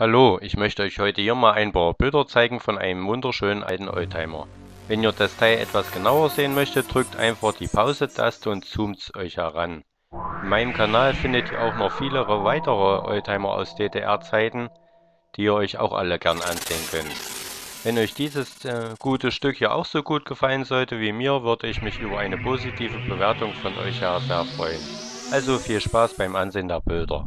Hallo, ich möchte euch heute hier mal ein paar Bilder zeigen von einem wunderschönen alten Oldtimer. Wenn ihr das Teil etwas genauer sehen möchtet, drückt einfach die Pause-Taste und zoomt euch heran. In meinem Kanal findet ihr auch noch viele weitere Oldtimer aus DDR-Zeiten, die ihr euch auch alle gern ansehen könnt. Wenn euch dieses äh, gute Stück hier auch so gut gefallen sollte wie mir, würde ich mich über eine positive Bewertung von euch her sehr freuen. Also viel Spaß beim Ansehen der Bilder.